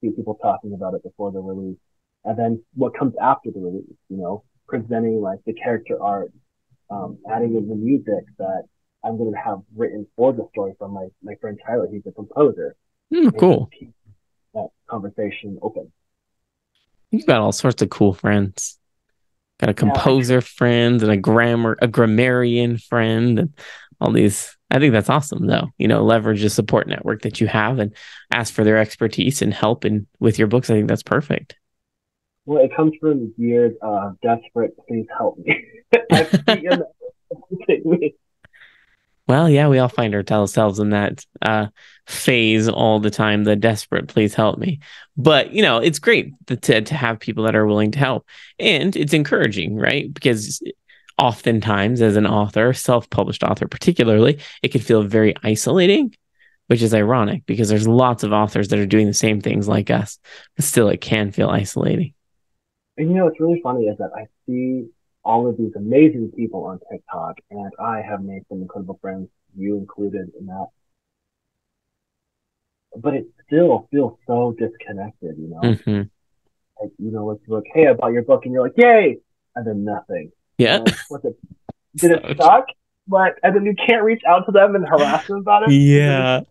see people talking about it before the release. And then what comes after the release, you know, presenting like the character art, um, adding in the music that I'm going to have written for the story from my, my friend Tyler. He's a composer. Mm, cool. Keep that conversation open. You've got all sorts of cool friends. Got a composer yeah. friend and a grammar, a grammarian friend, and all these. I think that's awesome, though. You know, leverage the support network that you have and ask for their expertise and help in with your books. I think that's perfect. Well, it comes from years of desperate. Please help me. Well, yeah, we all find ourselves in that uh, phase all the time. The desperate, please help me. But you know, it's great to to have people that are willing to help, and it's encouraging, right? Because oftentimes, as an author, self-published author, particularly, it can feel very isolating, which is ironic because there's lots of authors that are doing the same things like us, but still, it can feel isolating. And you know, what's really funny is that I see all of these amazing people on TikTok, and I have made some incredible friends, you included in that. But it still feels so disconnected, you know? Mm-hmm. Like, you know, it's like, hey, I bought your book, and you're like, yay! And then nothing. Yeah. It, did it suck? But, and then you can't reach out to them and harass them about it? Yeah.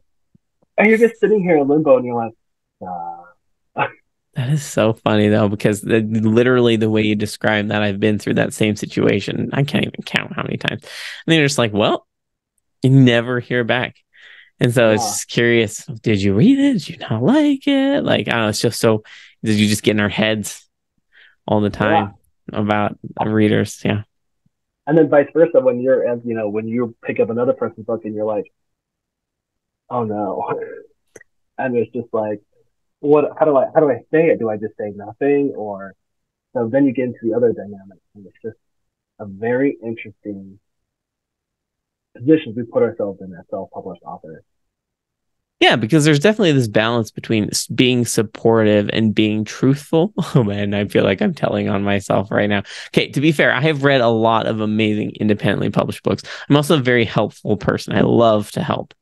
And you're just sitting here in limbo, and you're like, ah. That is so funny though, because the, literally the way you describe that, I've been through that same situation. I can't even count how many times. And then you're just like, well, you never hear back. And so yeah. it's curious. Did you read it? Did you not like it? Like, I don't know. It's just so, did you just get in our heads all the time yeah. about readers? Yeah. And then vice versa, when you're, as you know, when you pick up another person's book and you're like, oh no. And it's just like, what how do I how do I say it? Do I just say nothing or so then you get into the other dynamic and it's just a very interesting position we put ourselves in as self-published authors. Yeah, because there's definitely this balance between being supportive and being truthful. Oh man, I feel like I'm telling on myself right now. Okay, to be fair, I have read a lot of amazing independently published books. I'm also a very helpful person. I love to help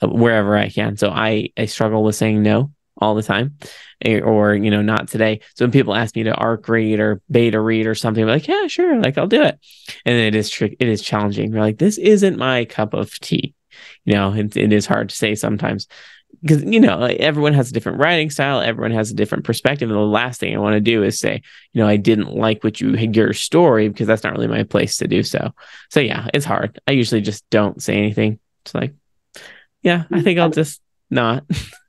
uh, wherever I can. So I I struggle with saying no all the time eh, or you know not today. So when people ask me to arc read or beta read or something I'm like yeah sure like i'll do it. And it is trick it is challenging. They're like this isn't my cup of tea. You know it, it is hard to say sometimes because you know everyone has a different writing style everyone has a different perspective and the last thing i want to do is say you know i didn't like what you had your story because that's not really my place to do so. So yeah it's hard. I usually just don't say anything. It's like yeah i think i'll just not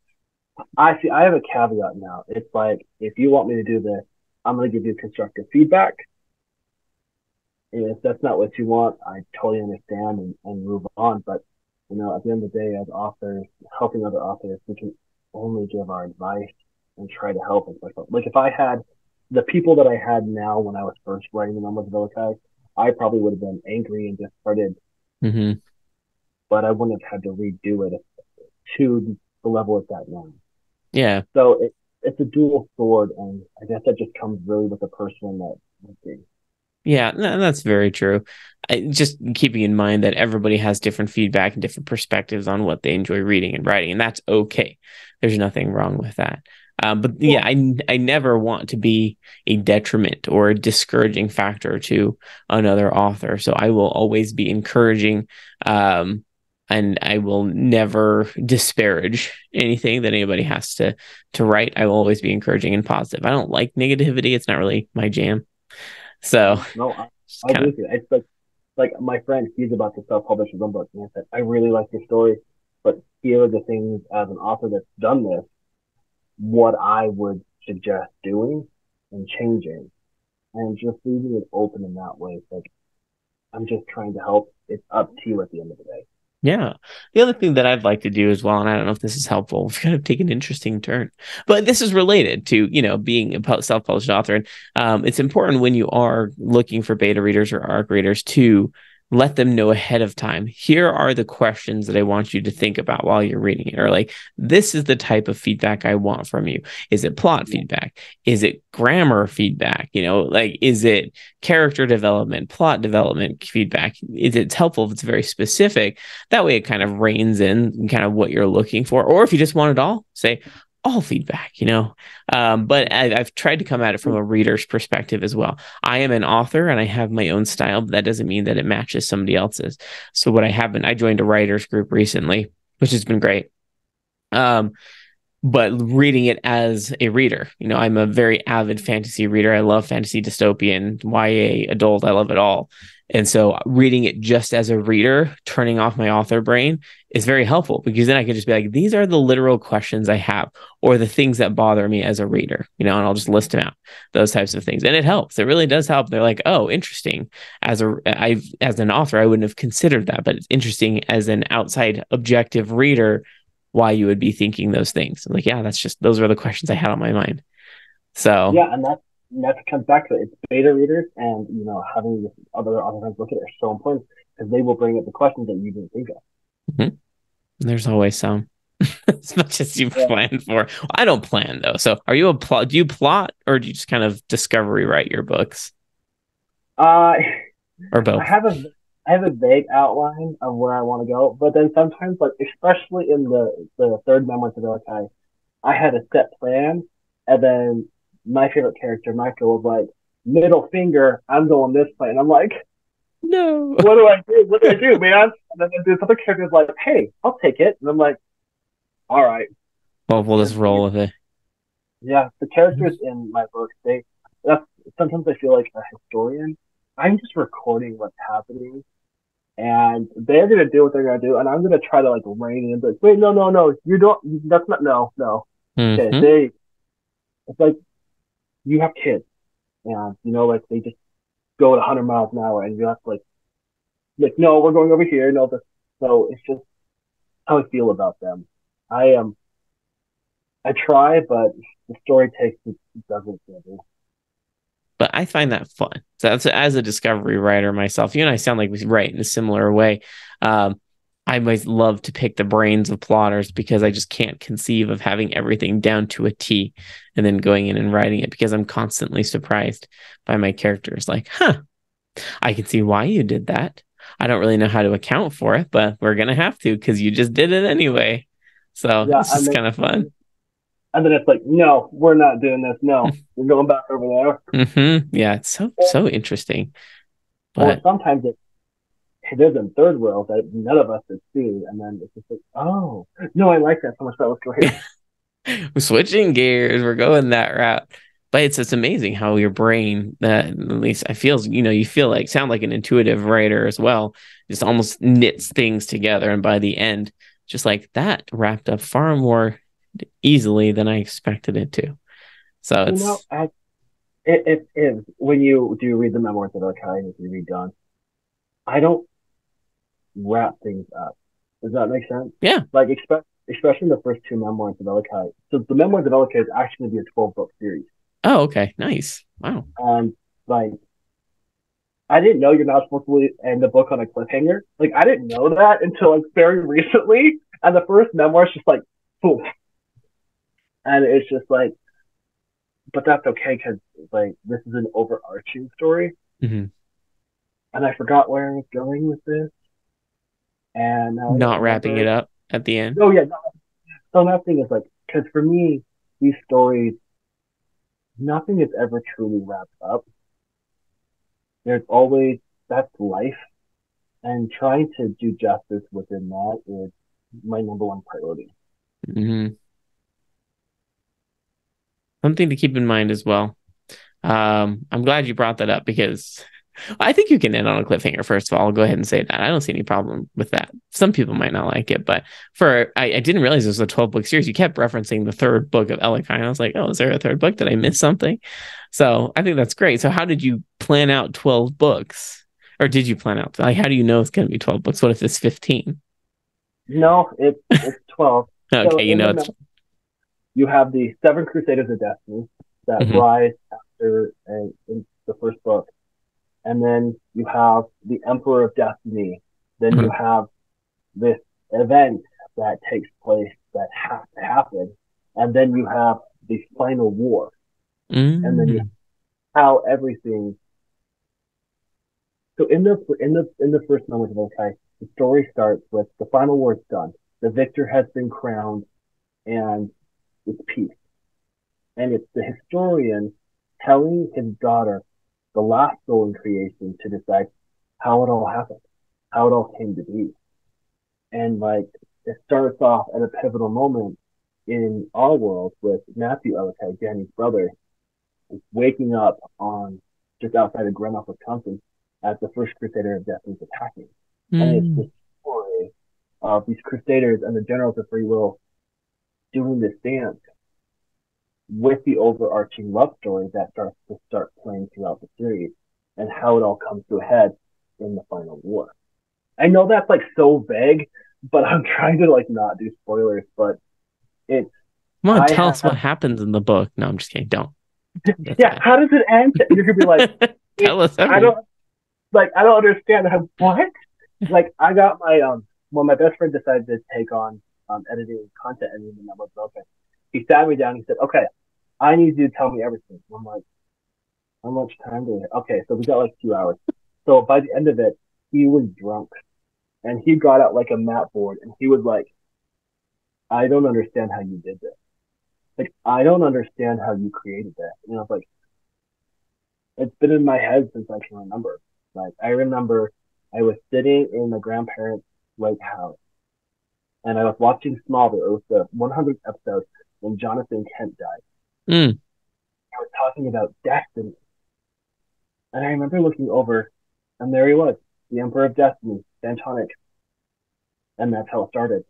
I see. I have a caveat now. It's like if you want me to do this, I'm going to give you constructive feedback. And if that's not what you want, I totally understand and, and move on. But you know, at the end of the day, as authors, helping other authors, we can only give our advice and try to help. Like if I had the people that I had now when I was first writing the Numbers of Ilokai, I probably would have been angry and disheartened. Mm-hmm. But I wouldn't have had to redo it to the level it's at now. Yeah. So it, it's a dual sword, and I guess that just comes really with the person that. Yeah, that's very true. I, just keeping in mind that everybody has different feedback and different perspectives on what they enjoy reading and writing, and that's okay. There's nothing wrong with that. Um, but yeah, I, I never want to be a detriment or a discouraging factor to another author. So I will always be encouraging um, and I will never disparage anything that anybody has to to write. I will always be encouraging and positive. I don't like negativity; it's not really my jam. So no, I, I agree with you. It's like like my friend, he's about to self-publish his own book, and I said, I really like your story, but here are the things as an author that's done this, what I would suggest doing and changing, and just leaving it open in that way. It's like I'm just trying to help. It's up to you at the end of the day. Yeah. The other thing that I'd like to do as well, and I don't know if this is helpful, we've kind of taken an interesting turn, but this is related to, you know, being a self-published author. And um, it's important when you are looking for beta readers or ARC readers to let them know ahead of time here are the questions that I want you to think about while you're reading it. Or like, this is the type of feedback I want from you. Is it plot feedback? Is it grammar feedback? You know, like, is it character development, plot development feedback? Is it helpful if it's very specific? That way it kind of reins in kind of what you're looking for. Or if you just want it all, say, all feedback, you know. Um, but I, have tried to come at it from a reader's perspective as well. I am an author and I have my own style, but that doesn't mean that it matches somebody else's. So what I have been, I joined a writers group recently, which has been great. Um, but reading it as a reader, you know, I'm a very avid fantasy reader. I love fantasy dystopian, YA, adult. I love it all. And so reading it just as a reader, turning off my author brain is very helpful because then I can just be like, these are the literal questions I have or the things that bother me as a reader, you know, and I'll just list them out, those types of things. And it helps. It really does help. They're like, oh, interesting. As a I as an author, I wouldn't have considered that, but it's interesting as an outside objective reader why you would be thinking those things. I'm like, yeah, that's just those are the questions I had on my mind. So yeah, and that's that comes back to it. It's beta readers and you know having this other authors look at it are so important because they will bring up the questions that you didn't think of. Mm-hmm. There's always some. as much as you yeah. plan for. I don't plan though. So are you a plot? Do you plot or do you just kind of discovery write your books? Uh, or both. I have a I have a vague outline of where I want to go, but then sometimes, like especially in the the third memoir to Velikai, I had a set plan, and then my favorite character, Michael, was like, middle finger, I'm going this way. And I'm like, no. What do I do? What do I do, man? And then this other character is like, hey, I'll take it. And I'm like, all right. Well, we'll just roll with it. Yeah, the characters in my book, they, that's, sometimes I feel like a historian. I'm just recording what's happening and they're gonna do what they're gonna do, and I'm gonna try to like rein in, but wait, no, no, no, you don't. That's not no, no. Mm-hmm. Okay, they. It's like you have kids, and you know, like they just go at 100 miles an hour, and you have to like, like, no, we're going over here. No, this. So it's just how I feel about them. I am. Um, I try, but the story takes it doesn't. But I find that fun. So that's as a discovery writer myself. You and I sound like we write in a similar way. Um, I always love to pick the brains of plotters because I just can't conceive of having everything down to a T and then going in and writing it because I'm constantly surprised by my characters. Like, huh, I can see why you did that. I don't really know how to account for it, but we're gonna have to because you just did it anyway. So yeah, is kind of fun. And then it's like, no, we're not doing this. No, we're going back over there. Mm-hmm. Yeah, it's so so interesting. But sometimes it is in third world that none of us have seen, and then it's just like, oh no, I like that so much. Let's go here. We're switching gears. We're going that route. But it's it's amazing how your brain, that at least I feel, you know, you feel like sound like an intuitive writer as well. Just almost knits things together, and by the end, just like that wrapped up far more easily than I expected it to. So it's. You know, I, it, it is when you do read the memoirs of Velikai, if you read John, I don't wrap things up. Does that make sense? Yeah. Like, expect, especially the first two memoirs of Velikai. So the memoirs of Velikai is actually going to be a 12 book series. Oh, okay. Nice. Wow. And, like, I didn't know you're not supposed to end the book on a cliffhanger. Like, I didn't know that until, like, very recently. And the first memoir is just like, boom. And it's just like, but that's okay because, like, this is an overarching story. Mm-hmm. And I forgot where I was going with this and not wrapping it up at the end. Oh yeah. No. So nothing is like because for me, these stories, nothing is ever truly wrapped up. There's always that's life, and trying to do justice within that is my number one priority. Mm-hmm. Something to keep in mind as well. Um, I'm glad you brought that up because I think you can end on a cliffhanger. First of all, I'll go ahead and say that I don't see any problem with that. Some people might not like it, but for I, I didn't realize it was a 12 book series. You kept referencing the third book of Velikai. I was like, oh, is there a third book? Did I miss something? So I think that's great. So how did you plan out 12 books, or did you plan out? Like, how do you know it's going to be 12 books? What if it's 15? No, it's it's 12. okay, so you know it's. You have the Seven Crusaders of Destiny that mm-hmm. rise after uh, in the first book and then you have the Emperor of Destiny. Then mm-hmm. you have this event that takes place that has to happen, and then you have the final war, mm-hmm. and then you, mm. how everything. So in the in the in the first moment of okay, the story starts with the final war is done, the victor has been crowned, and it's peace, and it's the historian telling his daughter the last soul in creation to decide how it all happened, how it all came to be. And like, it starts off at a pivotal moment in our world with Matthew Elliott, Danny's brother, waking up on just outside of Greenock, Wisconsin, as the first Crusader of Death is attacking. Mm. And it's hmm. the story of these Crusaders and the Generals of Free Will doing this dance with the overarching love story that starts to start playing throughout the series and how it all comes to a head in the final war. I know that's like so vague, but I'm trying to like not do spoilers, but it's Come on, I tell us what happens in the book. No, I'm just kidding. Don't. That's yeah, bad. how does it end? You're gonna be like, tell us. I don't like. I don't understand. How, what? like, I got my um. Well, my best friend decided to take on um editing content editing, and I was okay he sat me down. He said, "Okay, I need you to tell me everything." I'm like, "How much time do we have?" Okay, so we got like two hours. So by the end of it, he was drunk, and he got out like a mat board, and he was like, "I don't understand how you did this. Like, I don't understand how you created that." And I was like, "It's been in my head since I can remember. Like, I remember I was sitting in the grandparents' lake house." And I was watching Smallville. It was the 100th episode, when Jonathan Kent died. Mm. I was talking about destiny. And I remember looking over, and there he was, the Emperor of Destiny, Fantonic. And that's how it started.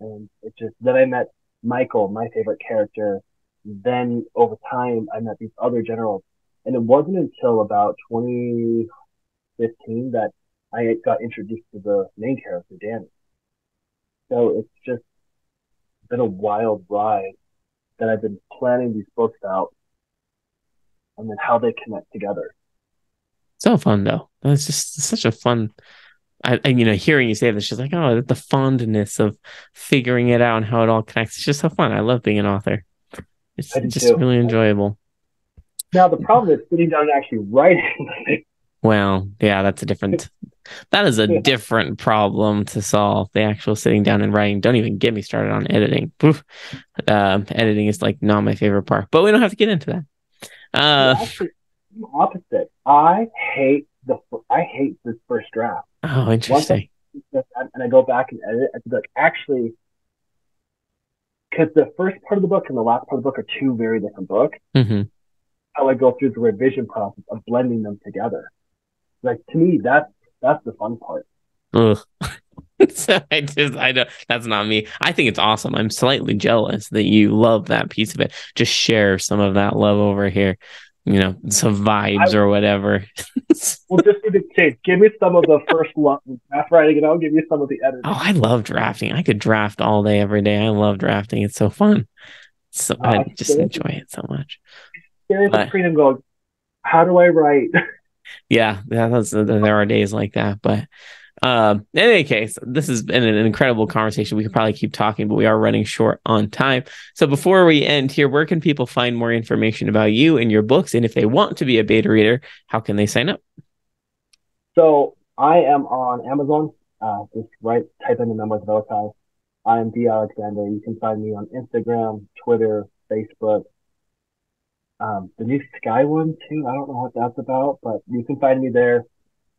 And it just, then I met Michael, my favorite character. Then over time, I met these other generals. And it wasn't until about 2015 that I got introduced to the main character, Danny. So it's just been a wild ride that I've been planning these books out and then how they connect together. So fun though. It's just such a fun. I, I, you know, hearing you say this, just like, oh, the fondness of figuring it out and how it all connects. It's just so fun. I love being an author. It's just too. really enjoyable. Now the problem is sitting down and actually writing. well, yeah, that's a different that is a yeah. different problem to solve. The actual sitting down and writing. Don't even get me started on editing. Um, editing is like not my favorite part, but we don't have to get into that. Uh, actually, opposite. I hate the I hate this first draft. Oh, interesting. I, and I go back and edit. I like actually, because the first part of the book and the last part of the book are two very different books. Mm-hmm. How I go through the revision process of blending them together. Like to me, that's that's the fun part. Ugh. so I just I don't that's not me. I think it's awesome. I'm slightly jealous that you love that piece of it. Just share some of that love over here. You know, some vibes I, or whatever. well, just the case, give me some of the first draft writing, and I'll give you some of the editing. Oh, I love drafting. I could draft all day, every day. I love drafting. It's so fun. So uh, I just enjoy it so much. There is a screen and go, how do I write? yeah, that's, there are days like that. But um, in any case, this has been an incredible conversation. We could probably keep talking, but we are running short on time. So before we end here, where can people find more information about you and your books? And if they want to be a beta reader, how can they sign up? So I am on Amazon. Uh, just write, type in the number of Velokai. I am D. Alexander. You can find me on Instagram, Twitter, Facebook, um, the new Sky one too. I don't know what that's about, but you can find me there.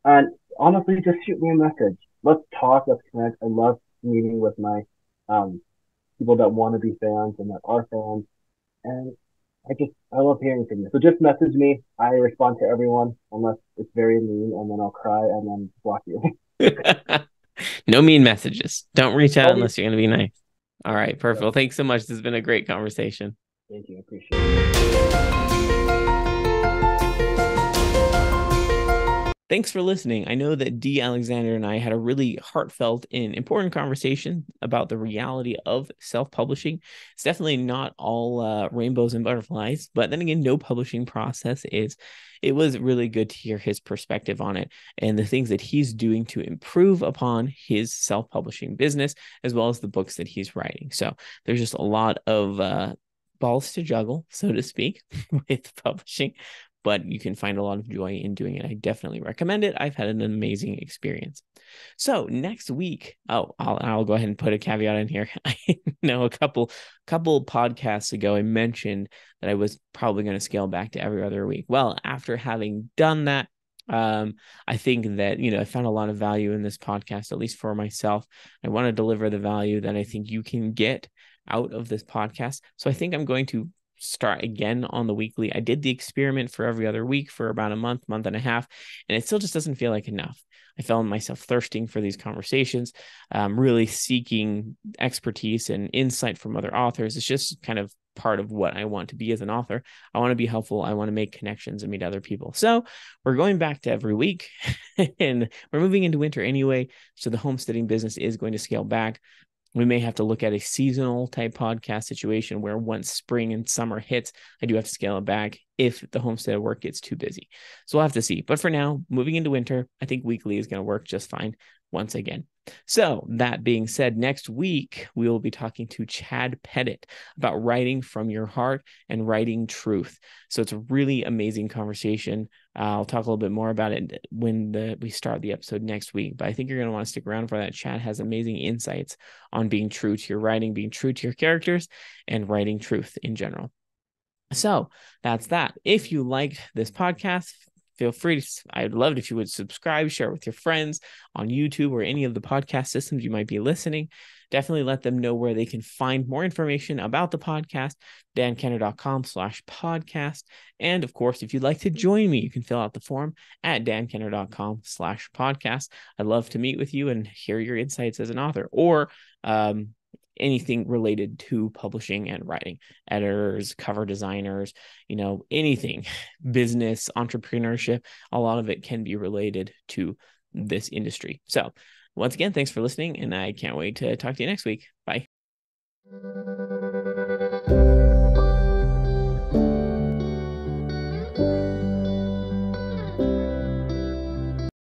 And honestly, just shoot me a message. Let's talk. Let's connect. I love meeting with my um, people that want to be fans and that are fans. And I just I love hearing from you. So just message me. I respond to everyone unless it's very mean, and then I'll cry and then block you. no mean messages. Don't reach out unless you're going to be nice. All right, perfect. Well, thanks so much. This has been a great conversation. Thank you. I appreciate it. Thanks for listening. I know that D. Alexander and I had a really heartfelt and important conversation about the reality of self publishing. It's definitely not all uh, rainbows and butterflies, but then again, no publishing process is. It was really good to hear his perspective on it and the things that he's doing to improve upon his self publishing business, as well as the books that he's writing. So there's just a lot of uh, balls to juggle, so to speak, with publishing, but you can find a lot of joy in doing it. I definitely recommend it. I've had an amazing experience. So next week, oh, I'll I'll go ahead and put a caveat in here. I know a couple couple podcasts ago I mentioned that I was probably going to scale back to every other week. Well, after having done that, um, I think that you know I found a lot of value in this podcast, at least for myself. I want to deliver the value that I think you can get out of this podcast. So I think I'm going to start again on the weekly. I did the experiment for every other week for about a month, month and a half, and it still just doesn't feel like enough. I found myself thirsting for these conversations, um, really seeking expertise and insight from other authors. It's just kind of part of what I want to be as an author. I want to be helpful. I want to make connections and meet other people. So we're going back to every week and we're moving into winter anyway. So the homesteading business is going to scale back we may have to look at a seasonal type podcast situation where once spring and summer hits, I do have to scale it back if the homestead work gets too busy. So we'll have to see. But for now, moving into winter, I think weekly is going to work just fine once again. So, that being said, next week we will be talking to Chad Pettit about writing from your heart and writing truth. So, it's a really amazing conversation. Uh, I'll talk a little bit more about it when the, we start the episode next week, but I think you're going to want to stick around for that. Chad has amazing insights on being true to your writing, being true to your characters, and writing truth in general. So that's that. If you liked this podcast, feel free to i'd love it if you would subscribe share it with your friends on youtube or any of the podcast systems you might be listening. Definitely let them know where they can find more information about the podcast dankenner.com slash podcast. And of course if you'd like to join me you can fill out the form at dankenner.com slash podcast. I'd love to meet with you and hear your insights as an author or um, anything related to publishing and writing editors cover designers you know anything business entrepreneurship a lot of it can be related to this industry. So once again thanks for listening and i can't wait to talk to you next week. Bye